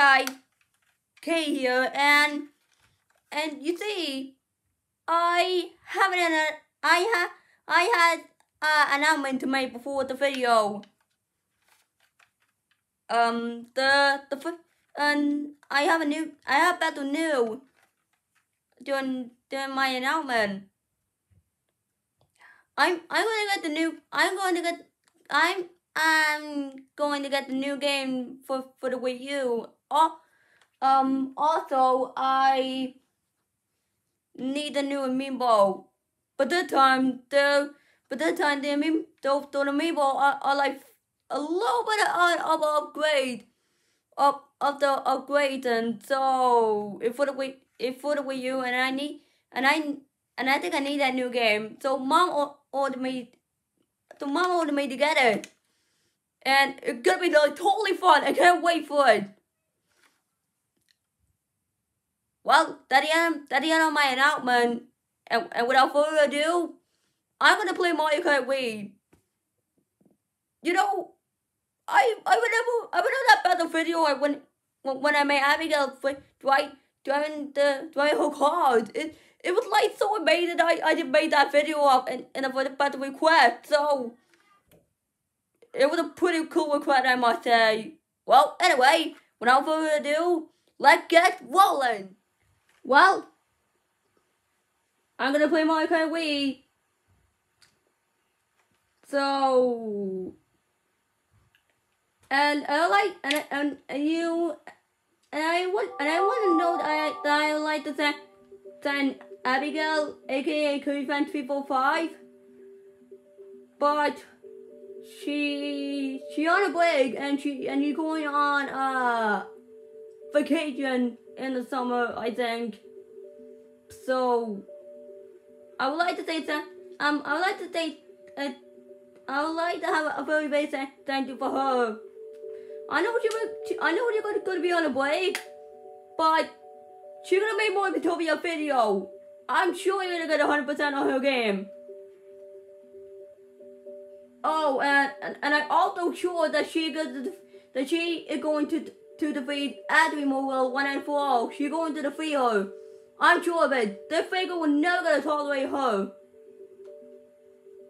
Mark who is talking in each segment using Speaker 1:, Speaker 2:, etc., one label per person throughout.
Speaker 1: guy K here, and and you see, I haven't an I ha I had uh, announcement to make before the video. Um, the the and I have a new I have battle new during during my announcement. I'm I'm gonna get the new I'm going to get I'm I'm going to get the new game for for the Wii U. Oh, um. Also, I need a new amiibo, but this time the but this time the amiibo the, the amiibo are, are like a little bit of, of upgrade of of the upgrade, and so if for the Wii if for the Wii U, and I need and I and I think I need that new game. So mom ordered me. So mom ordered me to get it and it's gonna be like totally fun. I can't wait for it. Well, that the end, that the end of my announcement, and, and without further ado, I'm gonna play Mario Kart Wii. You know, I I remember I remember that battle video when when, when I made Abigail right driving the driving her car. It it was like so amazing. I I just made that video up and and I put battle request. So it was a pretty cool request, I must say. Well, anyway, without further ado, let's get rolling. Well, I'm gonna play Mario Wii. So, and I like and and, and you and I want and I want to know that I that I like the say then Abigail, aka Kirby Fan Three Four Five, but she she on a break and she and you going on uh vacation in the summer I think so I would like to say that um I would like to say uh, I would like to have a very very thank you for her I know you're I know you're going to, going to be on a break but she's gonna make more of a Tobia video I'm sure you're gonna get 100% on her game Oh, and, and, and I'm also sure that she that she is going to to defeat Adri Moogle one and for all. She's going to defeat her. I'm sure of it. This figure will never gonna tolerate her.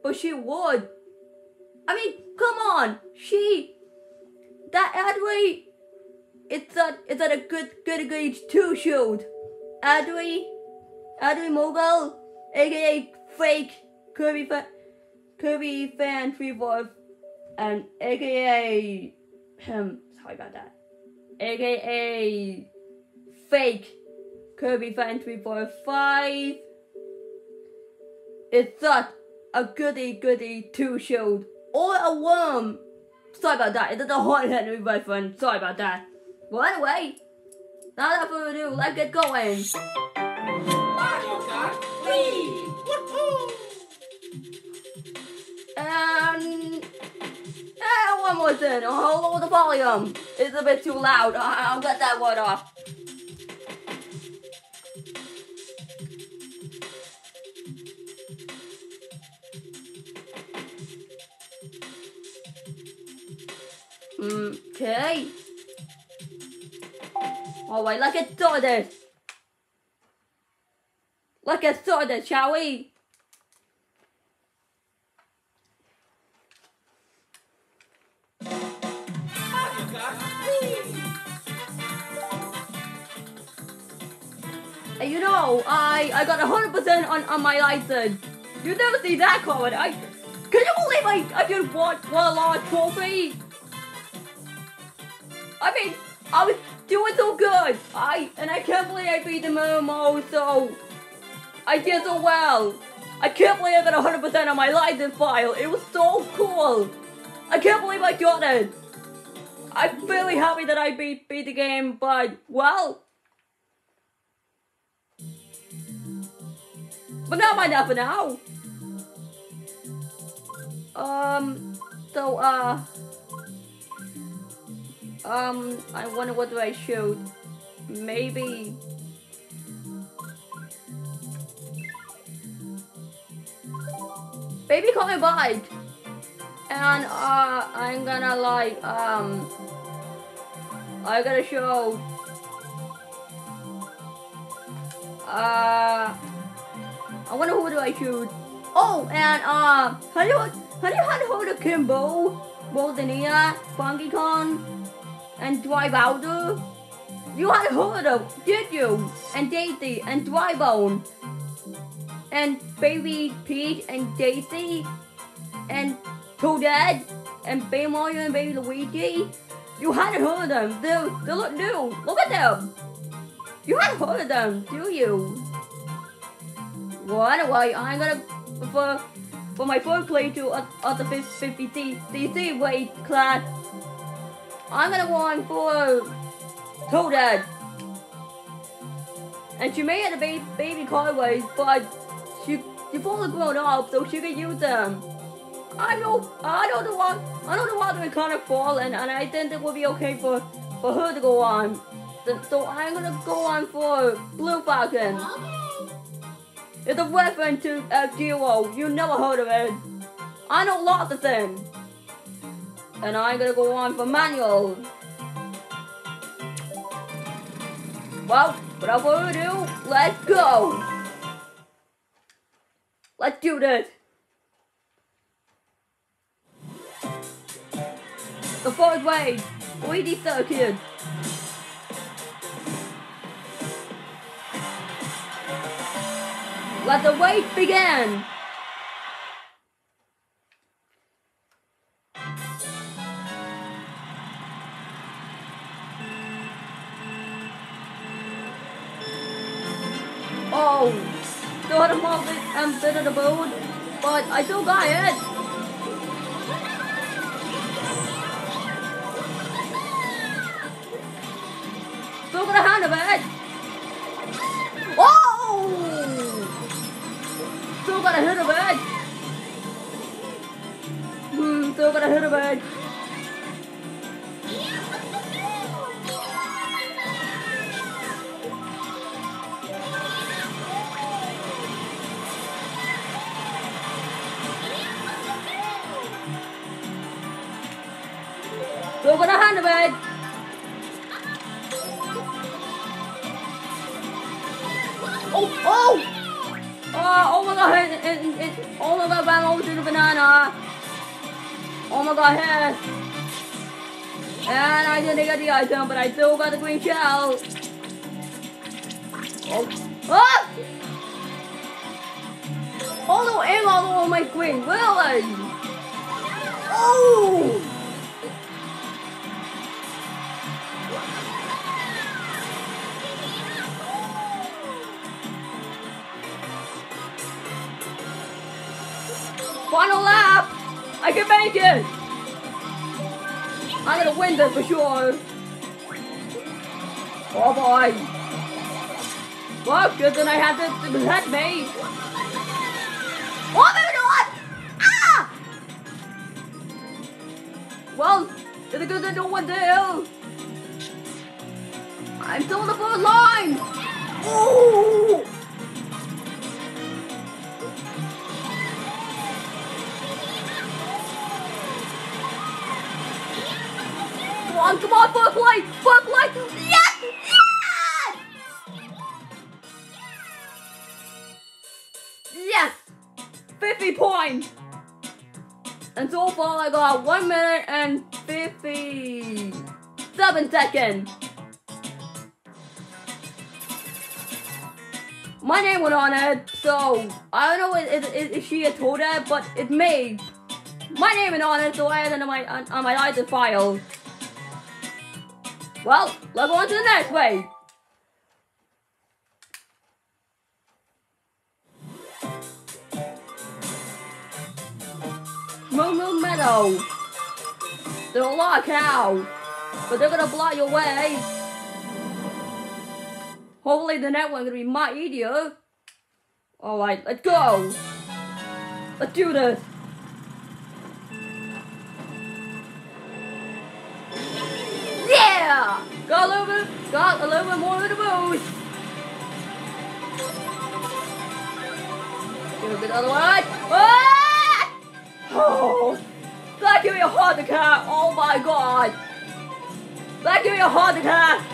Speaker 1: But she would. I mean, come on. She that Adri it's a it's at a good good good two shield. Adri Adri Moogle, aka fake Kirby fan Kirby fan three four and aka him sorry about that. AKA fake Kirby fan five. It's not a goody goody two shield or a worm. Sorry about that. It's a hard Henry my friend. Sorry about that. Well anyway, now enough further ado, let's get going.
Speaker 2: Mario Kart Wii! Woohoo!
Speaker 1: And and one more thing. Oh, lower the volume. It's a bit too loud. I'll get that one off. Okay. Oh, Alright, let's get started. Let's get started, shall we? You know, I I got hundred percent on on my license. You never see that coming. I can you believe I I just won won a large trophy? I mean, I was doing so good. I and I can't believe I beat the Momo. So I did so well. I can't believe I got hundred percent on my license file. It was so cool. I can't believe I got it. I'm really happy that I beat beat the game, but well. But not my enough for now. Um, so, uh, um, I wonder what do I shoot? Maybe. Baby call me bike. And, uh, I'm gonna like, um, I gotta show. Uh, I wonder who do I shoot? Oh, and uh, you heard of King Boo, Boldania, Funky Kong, and Dry Bowser? You had heard of, did you? And Daisy and Dry Bone, and Baby Peach and Daisy, and Toadette, and Baby Mario and Baby Luigi. You hadn't heard of them. They they look new. Look at them. You hadn't heard of them, do you? Well, anyway, I'm gonna for for my first playthrough at, at the 50cc weight class. I'm gonna go on for Toadette. And she may have a baby, baby Carways, but she she fully grown up, so she can use them. I know, I know the one, I know the water is kind of falling, and I think it would be okay for for her to go on. So, so I'm gonna go on for Blue Falcon. It's a reference to uh, Duo. You never heard of it. I know lots of things. And I'm gonna go on for Manual. Well, without further ado, let's go. Let's do this. The fourth way, Luigi Circuit. Let the wait begin. The boat, but I still got it. And I didn't get the item, but I still got the green shell. Oh, ah! Oh no, aim all over my screen, really? Oh! Final lap! I can make it! I'm gonna win this for sure! Oh boy! Well, good that I had this to protect me! Oh my god! Ah! Well, it's good no one there! I'm still in the first line! Ooh! Come on! First play! Yes! Yes! Yes! 50 points! And so far I got 1 minute and 57 seconds. My name went on it, so I don't know if, if, if she had told her, but it's me. My name is on it, so I had it on my on, on my license file. Well, let's go on to the next way. Moo Moo Meadow. There are a lot of cows, but they're gonna block your way. Hopefully the next one's gonna be much easier. Alright, let's go. Let's do this. Got a little bit, got a little bit more of the boost. Give it another one. Ah! Oh, that gave me a heart attack. Oh my god. That gave me a heart attack.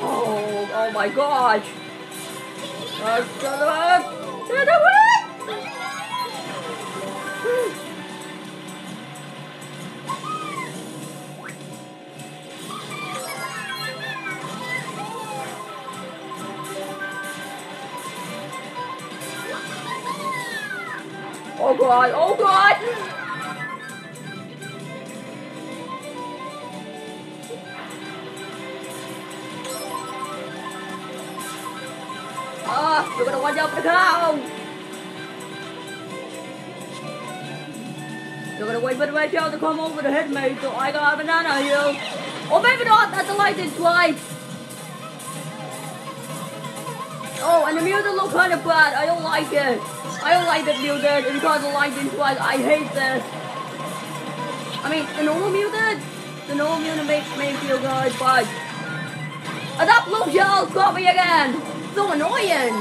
Speaker 1: Oh, oh my gosh. Uh, god, oh god! Ah, you're gonna watch out for the cow! You're gonna wait for the red cow to come over to hit me, so I got a banana here. Or maybe not, that's a lightning strike! Oh, and the music looks kind of bad. I don't like it. I don't like the music because of lightning strike. I hate this. I mean, the normal music, the normal music makes me feel good, but and that blue shell got me again. So annoying.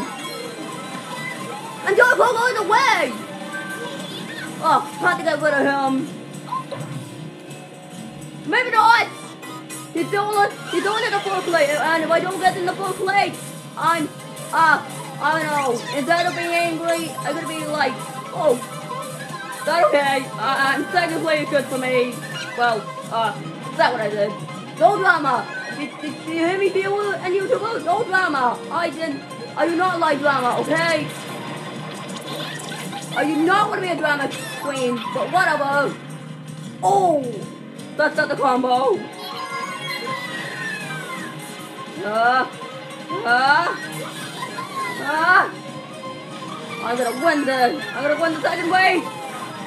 Speaker 1: And don't go all the way. Oh, had to get rid of him. Maybe not. He's doing he's doing it in the full plate, and if I don't get in the full plate, I'm uh I don't know. Instead of being angry, I'm gonna be like, oh, that's okay. Uh, and place is good for me. Well, uh, is that what I did? No drama. Did, did, did you hear me feel and YouTuber? No drama. I didn't. I do not like drama, okay? I do not want to be a drama queen, but whatever. Oh, that's not the combo. Uh, uh, uh. I'm gonna win this. I'm gonna win the second way.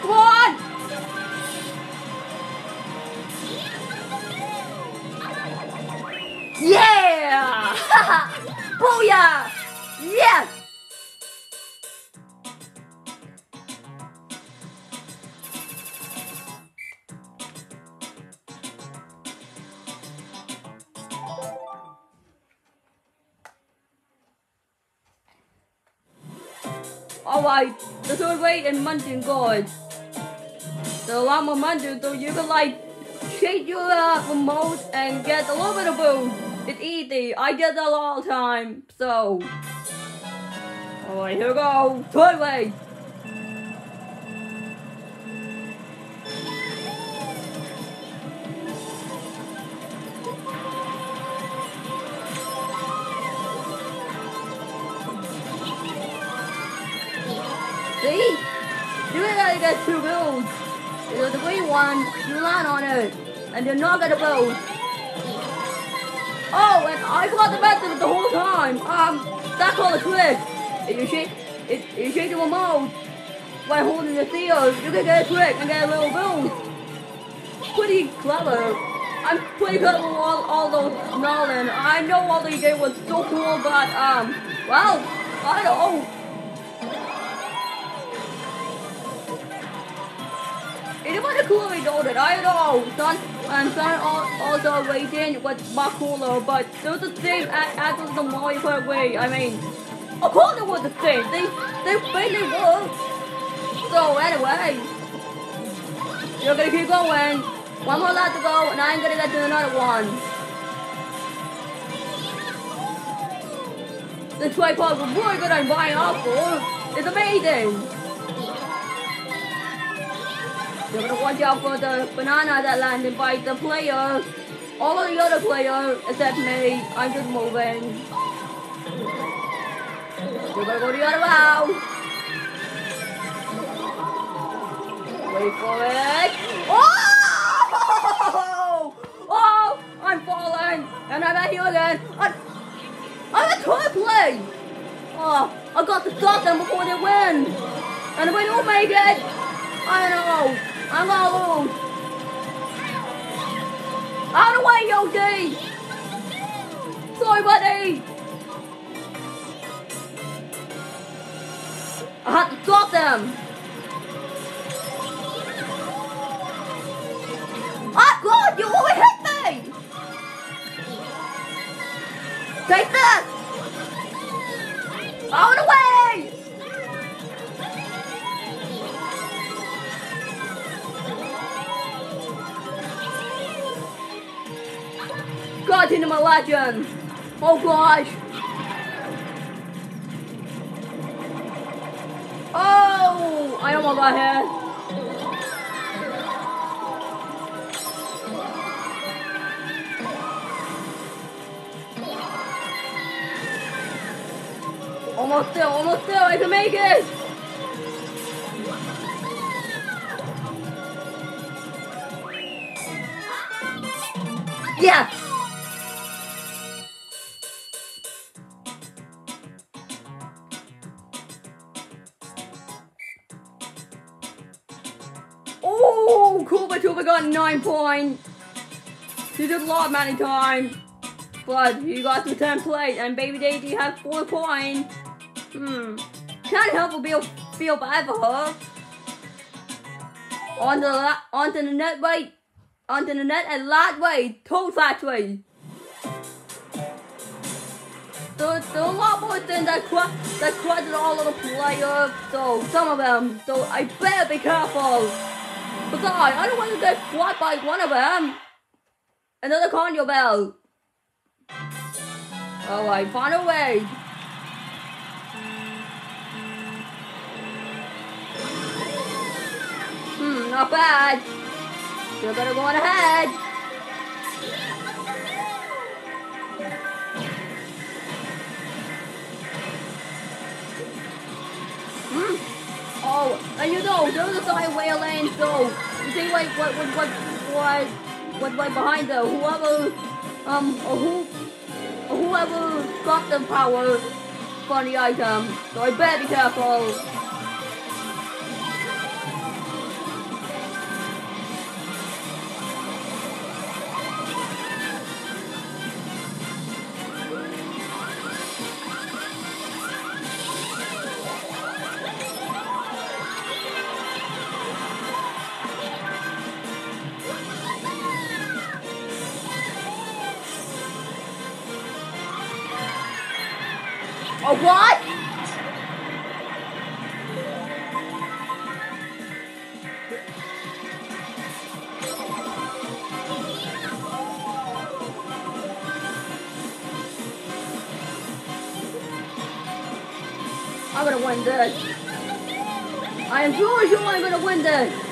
Speaker 1: Come on! Yeah! Booyah! Yes! Alright, the third rate and Mushroom Gorge. So a lot more munching so you can like shake your uh, remote and get a little bit of boost. It's easy. I get that all the time. So Alright, here we go. Third rate. Land on it, and they're not gonna both. Oh, and I forgot the method the whole time. Um, that's called a trick. If you shake, if you shake the remote while holding the seal, you can get a trick and get a little boost. Pretty clever. I'm pretty good with all, all those Nolan. I know all they did was so cool, but um, well, I don't know. Anybody cooler told it, I know. Sun and Sun al- also waiting was much cooler, but they're the same as, as the Kart way. I mean, of course they were the same. They they really were. So anyway, you're gonna keep going. One more lap to go, and I'm gonna get to another one. The tripod was really good on buying off for. It's amazing. You're gonna watch out for the banana that landed by the player. All of the other players except me. I'm just moving. You're gonna go the other route. Wait for it. Oh! Oh! I'm falling, and I'm at here again. I'm, I'm third place. Oh, I got to stop them before they win. And if I don't make it, I don't know. I'm gonna lose. Out of the way, Yoshi! Sorry, buddy! I had to stop them! Ah, God, you always hit me! Take this! Legend. Oh gosh. Oh, I almost got hit. Almost there, almost there, I can make it! Yeah! Oh, Koopa Troopa got nine points. He did a lot of many times. But he got the 10 plate and Baby Daisy has 4 points. Hmm. Can't help but feel, feel bad for her. On the onto the net way, onto the net and last way, Toad Factory. There, there are a lot more things that cre- that credit all of the players, so some of them, so I better be careful. I don't want to get caught by one of them. Another conga bell. Oh, I found a way. Hmm, not bad. Still better go on ahead. Hmm. Oh, and you know, there was a sideway lane, so think like what what what what what right behind the whoever um who whoever got the power the item. So I better be careful. Oh what? I'm gonna win this. I am sure sure I'm gonna win this.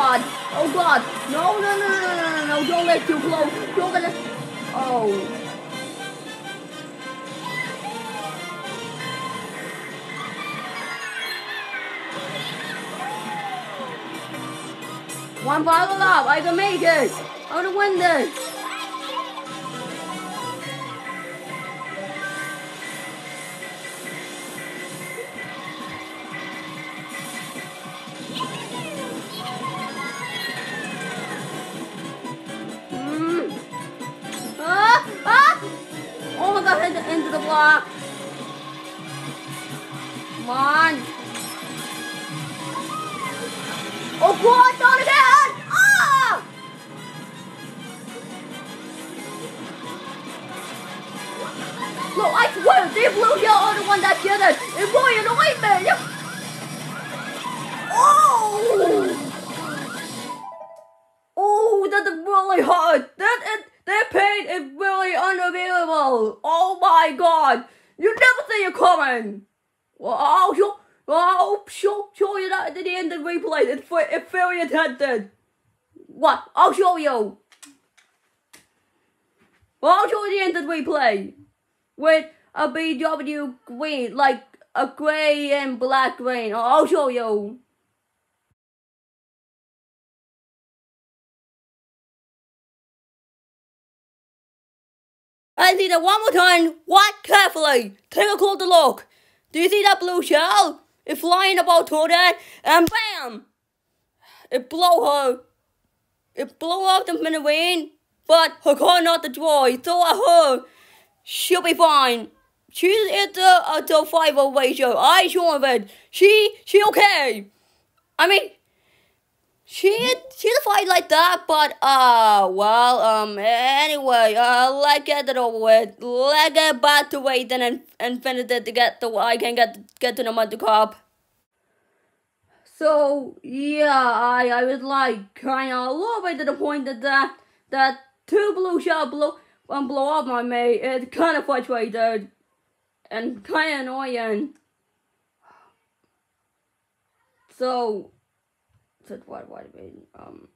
Speaker 1: God. Oh god. No, no, no, no, no, no, no. Don't let too close. You're gonna. Oh. One final lap. I can make it. I'm gonna win this. Block. Come on. Oh god, not again! Ah! No, I swear, they blew your other one that did it. It really annoyed. Oh! Oh, Coming. Well, I'll show, I'll show, show you that at the end of the replay. It's, it's very intended. What? I'll show you. Well, I'll show you the end of the replay. With a BW green, like a grey and black green. I'll show you. I see that one more time. Watch carefully. Take a closer look. Do you see that blue shell? It's flying about toward it, and bam! It blow her. It blow up the Minarine, but her car not destroyed. So I heard she'll be fine. She's it's a, a to five ratio. I sure of it. She she okay. I mean, she she's a fight like that, but uh, well, um, anyway, uh, let's get it over with. Let's get back to waiting and and to get the I can get get to the Monte Cup. So yeah, I I was like kind of a little bit to the point that that that two blue shot blow um blow up my mate. It's kind of frustrated and kind of annoying. So, so what what I mean um.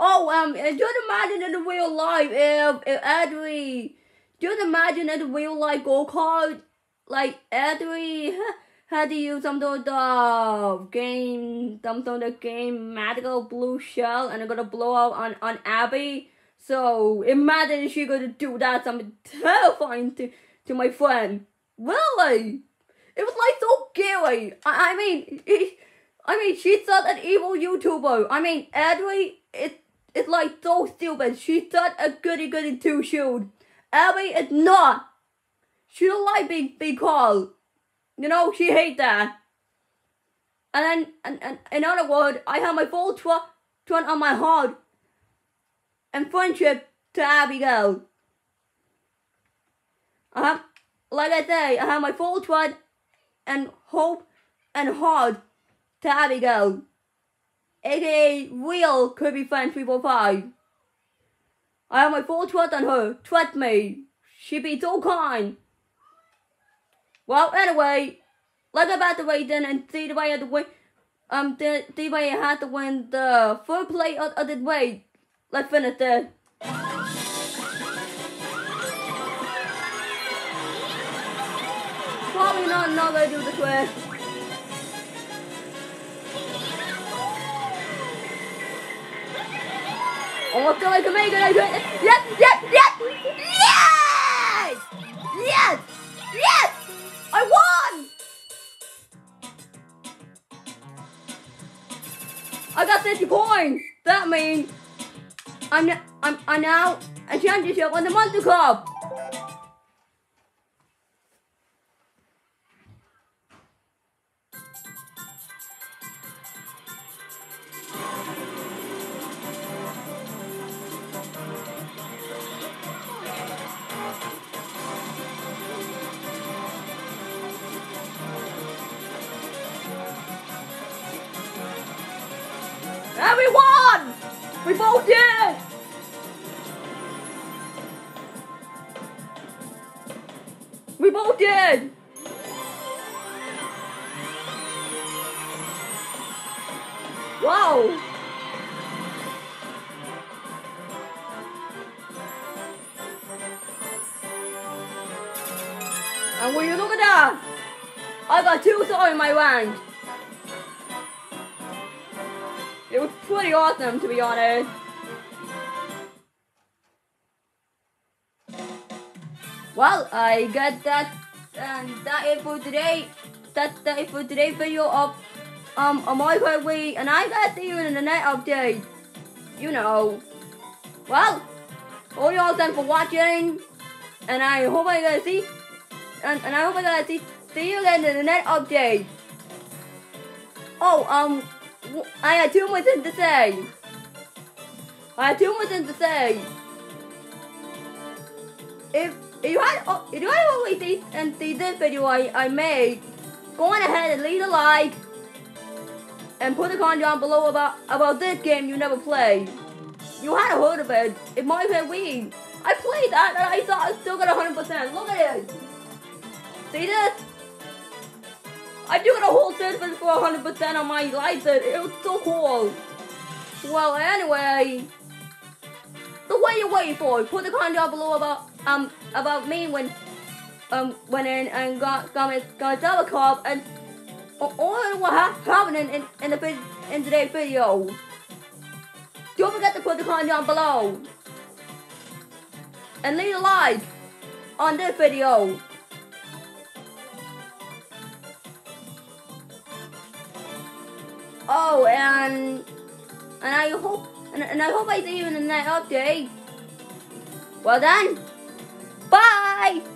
Speaker 1: Oh um, just imagine in the real life if if Adri, just imagine in the real life go kart like Adri had to use some sort of game, some sort of game magical blue shell, and I'm gonna blow up on on Abby. So imagine she gonna do that, something terrifying to to my friend. Really, it was like so scary. I, I mean, it, I mean, she's not an evil YouTuber. I mean, Adri, it it's like so stupid. She's not a goody goody two shoes. Abby is not. She don't like being being called. You know, she hate that. And then, and, and in other words, I have my full trust trust on my heart and friendship to Abigail. I have, like I say, I have my full trust and hope and heart to Abigail, aka real Kirby Fan 345. I have my full trust on her. Trust me, she be so kind. Well, anyway, let's go back to Raiden and see the way I had to win. Um, the, the way I had to win the third play of, of the way. Let's finish this. Probably not another do the twist. Almost feel like I make it. I could. Yes, yes, yes, yes, yes, yes. I won. I got 50 points. That means I'm I'm I'm now a championship on the Monster Cup. Everyone! We both did! Well, I got that, and that it for today. That's that it for today's video of um a Week, and I got see you in the next update. You know. Well, all y'all thanks for watching, and I hope I gonna see, and, and I hope I gonna see see you again in the next update. Oh, um, I had two more things to say. I had two more things to say. If if you had oh, if you had already see and see this video I, I made, go on ahead and leave a like and put a comment down below about about this game you never played. You had heard of it. It might have been weird. I played that and I thought I still got 100%. Look at it. See this? I do get a whole certificate for 100% on my license. It was so cool. Well, anyway, so what are you waiting for? Put the comment down below about um about me when um when in and got got my got double cup and all what ha- happened in, in in the in today's video. Don't forget to put the comment down below and leave a like on this video. Oh, and and I hope and, and I hope I see you in the next update. Well then, Bye!